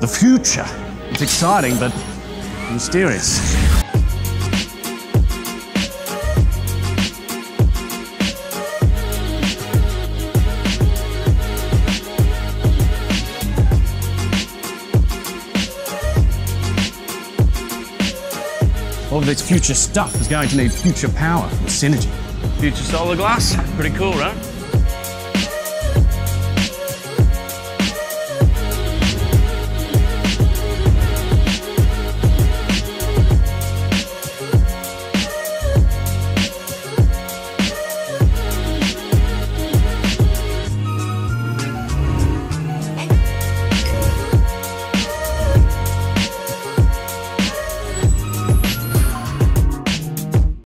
The future. It's exciting, but mysterious. All of this future stuff is going to need future power and synergy. Future solar glass. Pretty cool, right?